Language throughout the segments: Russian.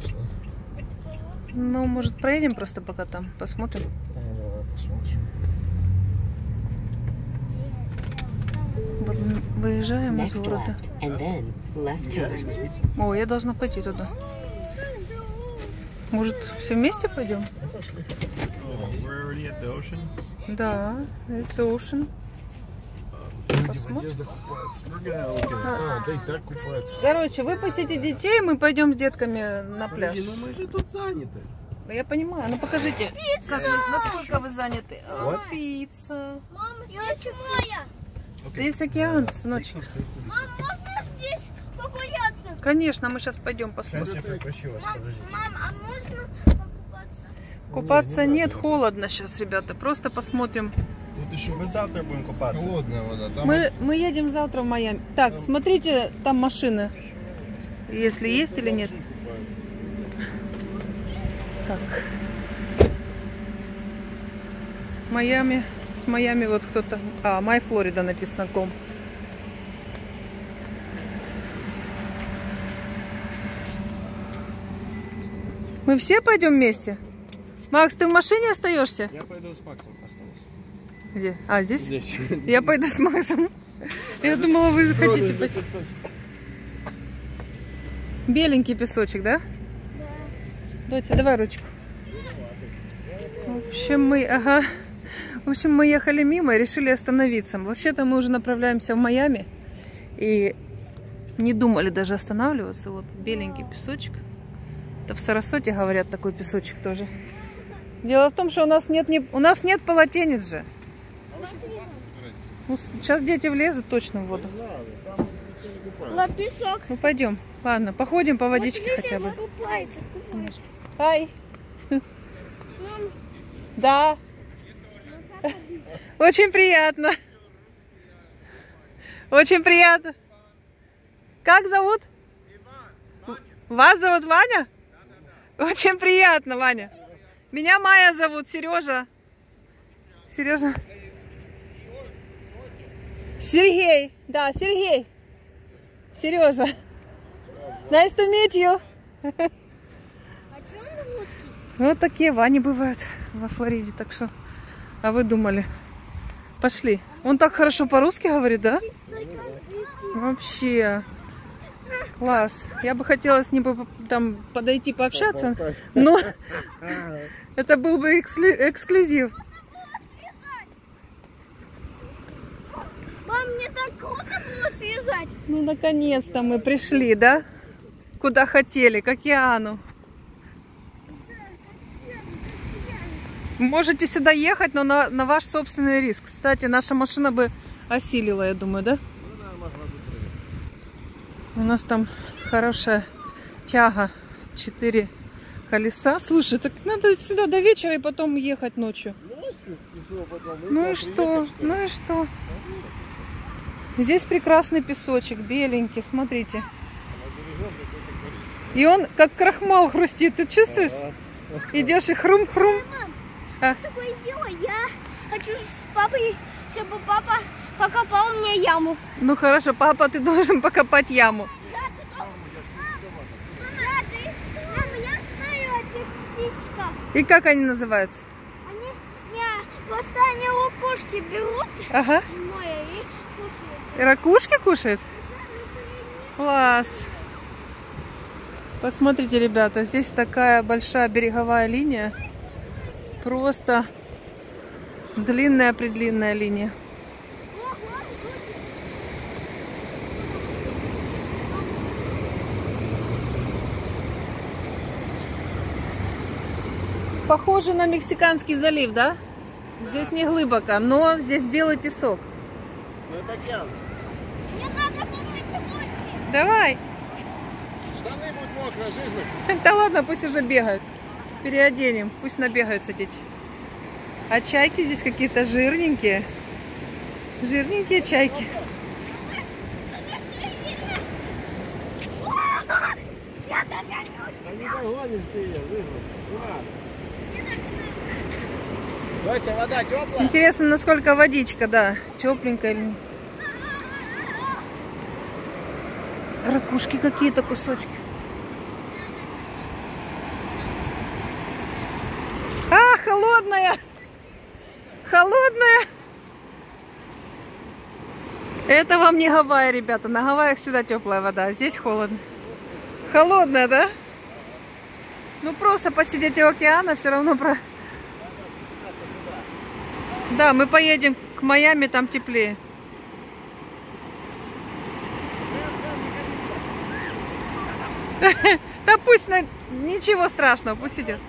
классно. Ну, может, проедем просто пока там, посмотрим. Ну, давай посмотрим. Вот мы выезжаем из города. О, я должна пойти туда. Может, все вместе пойдем? Ocean. Да, it's ocean. Люди Посмотрим. купаются. А, да и так купаются. Короче, выпустите детей, мы пойдем с детками на пляж. Ну мы же тут заняты. Да я понимаю, ну покажите, как вы- насколько вы заняты. А, What? Пицца. Мама, здесь моя. Здесь океан, сыночек. Мам, можно здесь погуляться? Конечно, мы сейчас пойдем посмотрим. я. Мам, а можно покупаться? Купаться Не, не нет, холодно сейчас, ребята. Просто посмотрим. Тут еще мы завтра будем купаться. Холодная вода. Там Мы, мы едем завтра в Майами. Так, смотрите, там машины. Если есть или нет. Так. Майами. С Майами вот кто-то... А, Май Флорида написано ком. Мы все пойдем вместе? Макс, ты в машине остаешься? Я пойду с Максом остался. Где? А, здесь? Здесь. Я пойду с Максом. Я думала, вы хотите пойти. Беленький песочек, да? Доча, давай ручку. В общем, мы, ага. В общем, мы ехали мимо и решили остановиться. Вообще-то мы уже направляемся в Майами. И не думали даже останавливаться. Вот беленький песочек. Это в Сарасоте, говорят, такой песочек тоже. Дело в том, что у нас нет, не... у нас нет полотенец же. Ну, сейчас дети влезут точно в воду. На песок. Ну пойдем. Ладно, походим по водичке Вот хотя бы. видишь, купается, купается. Ай. Мам, Да. Очень приятно. Очень приятно. Как зовут? Вас зовут Ваня? Очень приятно, Ваня. Меня Майя зовут, Сережа. Сережа. Сергей. Да, Сергей. Сережа. Nice to meet you. а русский? Вот такие Вани бывают во Флориде, так что... А вы думали? Пошли. Он так хорошо по-русски говорит, да? Вообще. Класс. Я бы хотела с ним бы там подойти пообщаться, но это был бы эксклю- эксклюзив. Круто было связать. Ну, наконец-то мы пришли, да? Куда хотели, к океану. Можете сюда ехать, но на, на ваш собственный риск. Кстати, наша машина бы осилила, я думаю, да? У нас там хорошая тяга. Четыре колеса. Слушай, так надо сюда до вечера и потом ехать ночью. Ну и что? Ну и что? Здесь прекрасный песочек, беленький, смотрите. И он как крахмал хрустит, ты чувствуешь? Идешь и хрум-хрум. Такое дело, я хочу с папой, чтобы папа покопал мне яму. Ну хорошо, папа, ты должен покопать яму. И как они называются? Они, не, просто они лукушки берут, Ага. И ракушки кушают? Класс. Посмотрите, ребята, здесь такая большая береговая линия. Просто длинная-предлинная линия. Похоже на Мексиканский залив, да? Здесь не глубоко, но здесь белый песок. Надо помыть руки. Давай. Штаны будут мокрые, жизнь. Да ладно, пусть уже бегают. Переоденем, пусть набегаются дети. А чайки здесь какие-то жирненькие. Жирненькие чайки. Да не догонишь ты ее. Давайте, вода теплая. Интересно, насколько водичка, да, тепленькая или нет. ракушки какие-то кусочки. А, холодная! Холодная! Это вам не Гавайи, ребята. На Гавайях всегда теплая вода, а здесь холодно. Холодная, да? Ну просто посидеть у океана все равно про... Да, мы поедем к Майами, там теплее. Да пусть ничего страшного, пусть идет.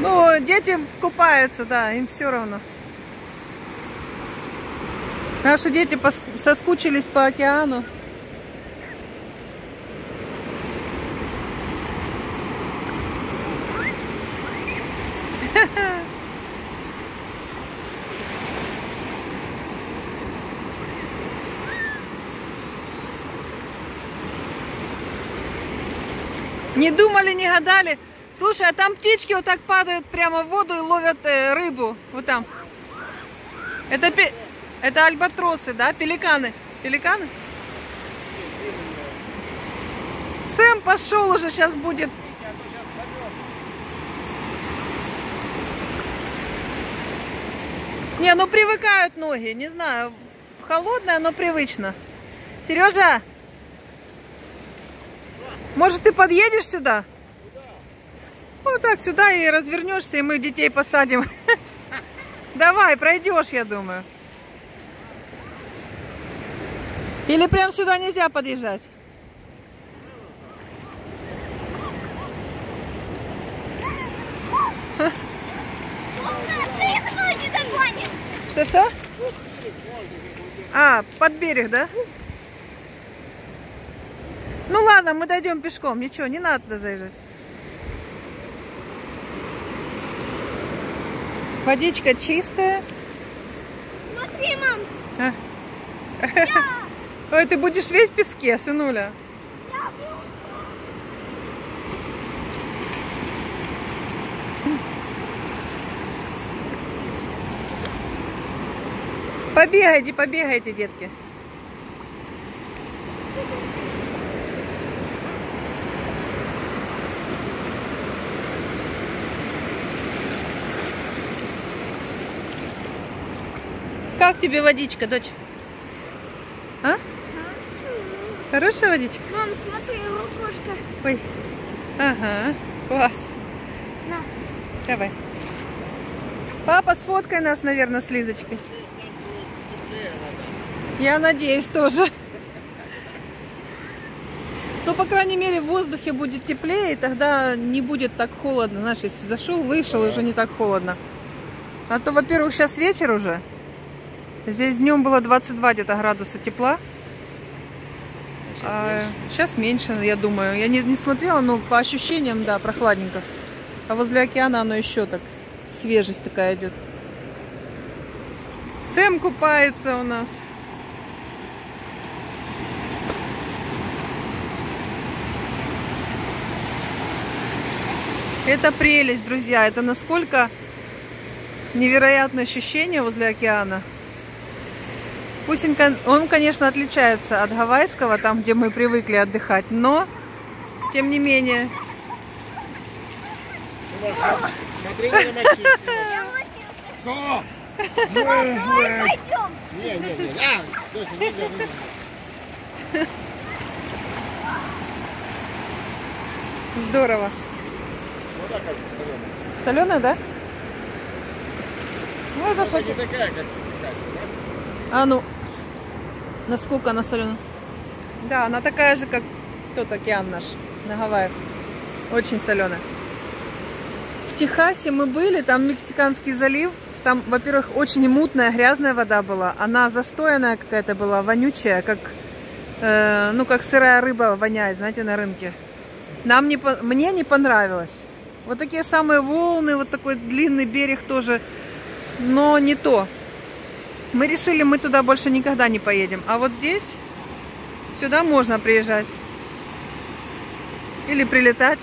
Ну, дети купаются, да, им все равно. Наши дети соскучились по океану. Не думали, не гадали. Слушай, а там птички вот так падают прямо в воду и ловят э, рыбу. Вот там. Это, пе- это альбатросы, да? Пеликаны. Пеликаны? Сэм пошел уже, сейчас будет. Не, ну привыкают ноги, не знаю. Холодное, но привычно. Сережа, может ты подъедешь сюда? Вот так сюда и развернешься, и мы детей посадим. Давай, пройдешь, я думаю. Или прям сюда нельзя подъезжать? Что-что? А, под берег, да? Ну ладно, мы дойдем пешком. Ничего, не надо туда заезжать. Водичка чистая. Смотри, мам. А. Ой, ты будешь весь в песке, сынуля. Побегайте, побегайте, детки. Как тебе водичка, дочь? А? Хорошая водичка? Мам, смотри, ракушка. Ой. Ага, класс. На. Давай. Папа, сфоткай нас, наверное, с Лизочкой. Я надеюсь тоже. Ну, по крайней мере, в воздухе будет теплее, и тогда не будет так холодно. Знаешь, если зашел, вышел, уже не так холодно. А то, во-первых, сейчас вечер уже. Здесь днем было 22 где-то градуса тепла. А сейчас меньше, я думаю. Я не, не смотрела, но по ощущениям, да, прохладненько. А возле океана оно еще так, свежесть такая идет. Сэм купается у нас. Это прелесть, друзья. Это насколько невероятное ощущение возле океана. Пусть он, кон- он, конечно, отличается от гавайского, там, где мы привыкли отдыхать, но, тем не менее, смотри, не. Что? Не, не, не. Здорово. Кажется, соленая. Соленая, да? Ну, это что? не такая, как в да? А ну, насколько она соленая? Да, она такая же, как тот океан наш на Гавайях. Очень соленая. В Техасе мы были, там Мексиканский залив. Там, во-первых, очень мутная, грязная вода была. Она застоянная какая-то была, вонючая, как, э, ну, как сырая рыба воняет, знаете, на рынке. Нам не, мне не понравилось. Вот такие самые волны, вот такой длинный берег тоже, но не то. Мы решили, мы туда больше никогда не поедем. А вот здесь, сюда можно приезжать. Или прилетать.